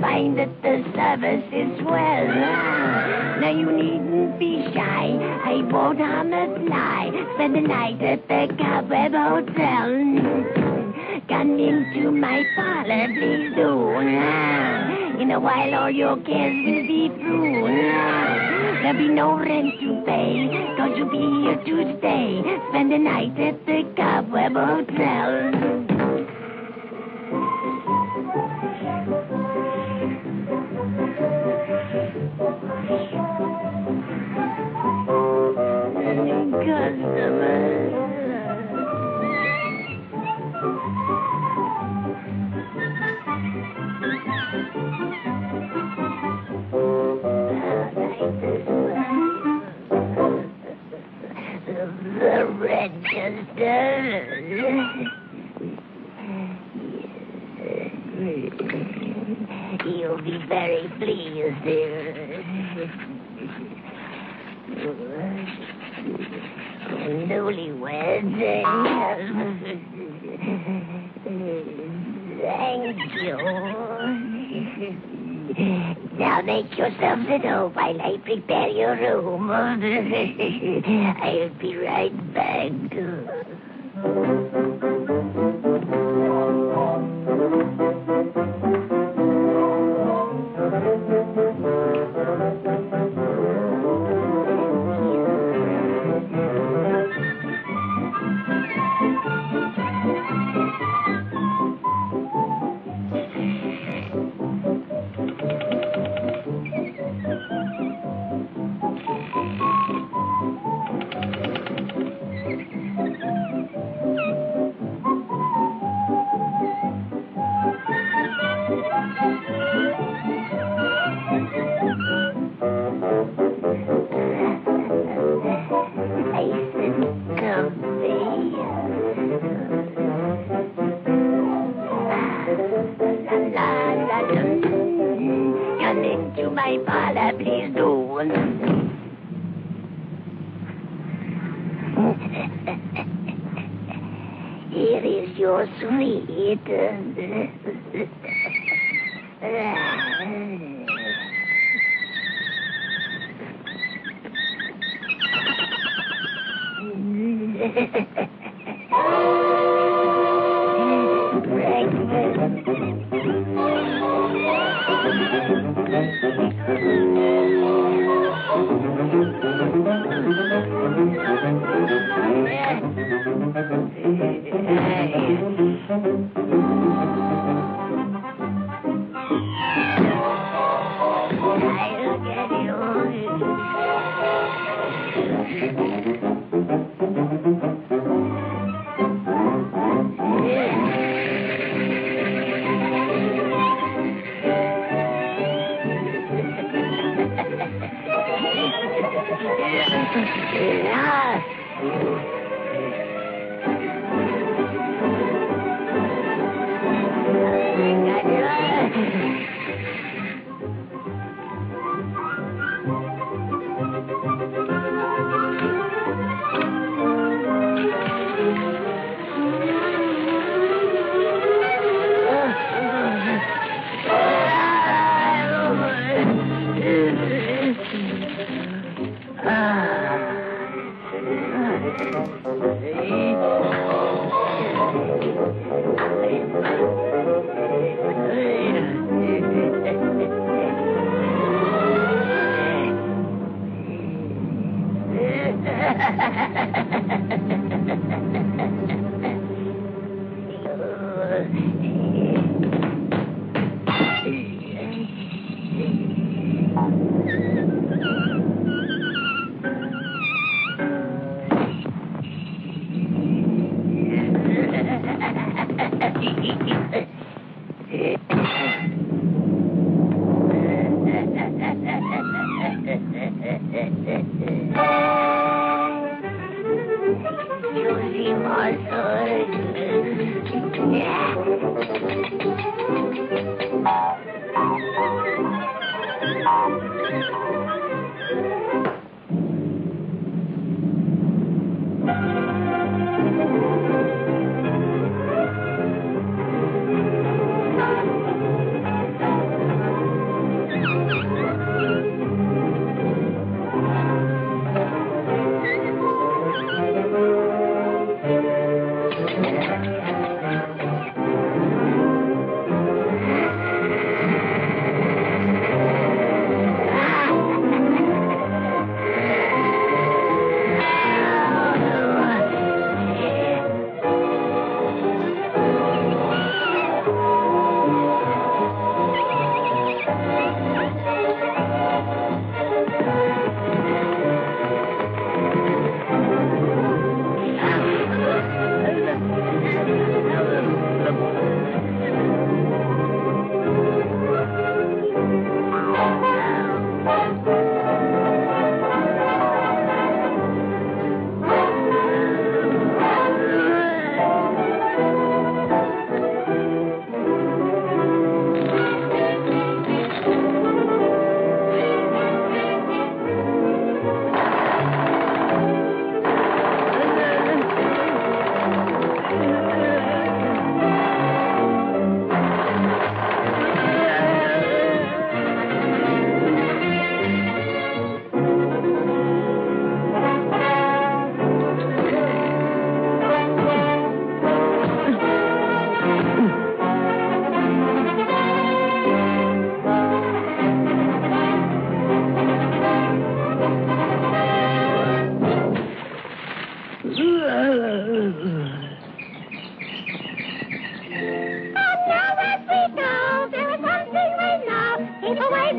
find that the service is swell. Now you needn't be shy. I won't harm a fly. Spend the night at the Cobweb Hotel. Come into my parlor, please do. In a while, all your cares will be through. There'll be no rent to pay, cause you'll be here to stay. Spend the night at the Cobweb Hotel. You'll be very pleased. Newlyweds. Eh? Thank you. Now make yourselves at home while I prepare your room. I'll be right back. Nice into my parlor, please do. Here is your suite. Juicy And now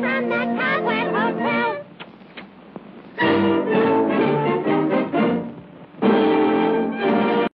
from the